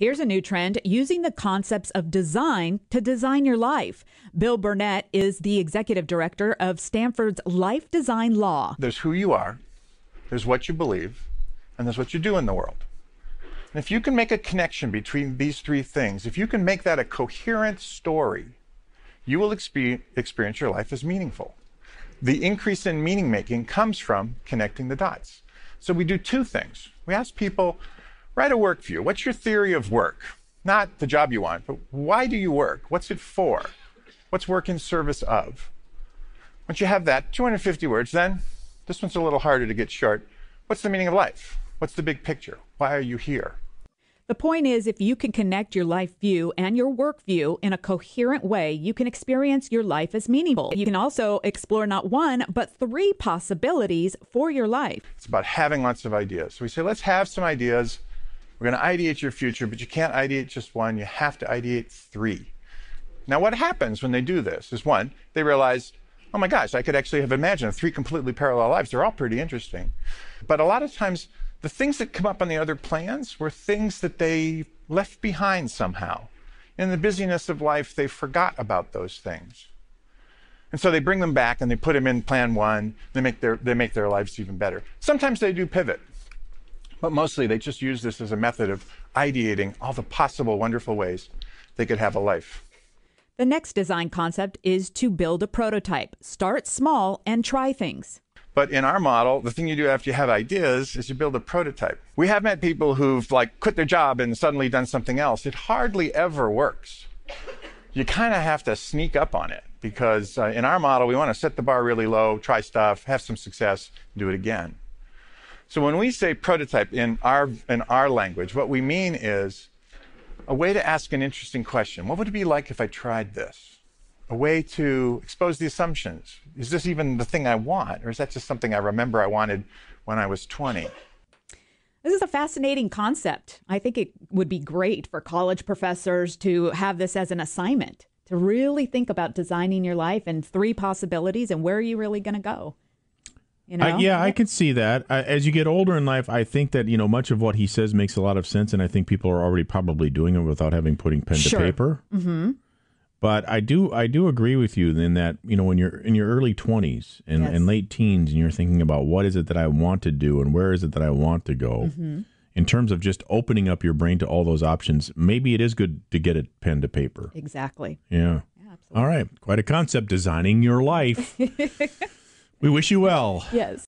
Here's a new trend using the concepts of design to design your life. Bill Burnett is the executive director of Stanford's Life Design Lab. There's who you are, there's what you believe, and there's what you do in the world. And if you can make a connection between these three things, if you can make that a coherent story, you will expe- experience your life as meaningful. The increase in meaning making comes from connecting the dots. So we do two things. We ask people, write a work view. What's your theory of work? Not the job you want, but why do you work? What's it for? What's work in service of? Once you have that, 250 words, then this one's a little harder to get short. What's the meaning of life? What's the big picture? Why are you here? The point is, if you can connect your life view and your work view in a coherent way, you can experience your life as meaningful. You can also explore not one, but three possibilities for your life. It's about having lots of ideas. So we say, let's have some ideas. We're going to ideate your future, but you can't ideate just one. You have to ideate three. Now, what happens when they do this is one, they realize, oh my gosh, I could actually have imagined three completely parallel lives. They're all pretty interesting. But a lot of times, the things that come up on the other plans were things that they left behind somehow. In the busyness of life, they forgot about those things. And so they bring them back and they put them in plan one. They make their, they make their lives even better. Sometimes they do pivot, but mostly they just use this as a method of ideating all the possible wonderful ways they could have a life. The next design concept is to build a prototype. Start small and try things. But in our model, the thing you do after you have ideas is you build a prototype. We have met people who've like quit their job and suddenly done something else. It hardly ever works. You kind of have to sneak up on it because uh, in our model, we want to set the bar really low, try stuff, have some success, do it again. So when we say prototype in our in our language, what we mean is a way to ask an interesting question. What would it be like if I tried this? a way to expose the assumptions. Is this even the thing I want, or is that just something I remember I wanted when I was 20? This is a fascinating concept. I think it would be great for college professors to have this as an assignment to really think about designing your life and three possibilities and where are you really going to go. You know? yeah, I can see that. as you get older in life, I think that you know much of what he says makes a lot of sense, and I think people are already probably doing it without having putting pen sure. to paper. Mm-hmm. But I do I do agree with you in that you know when you're in your early 20s and, yes. and late teens and you're thinking about what is it that I want to do and where is it that I want to go. Mm-hmm. In terms of just opening up your brain to all those options, maybe it is good to get it pen to paper. Exactly. Yeah. yeah all right. Quite a concept designing your life. we wish you well. Yes.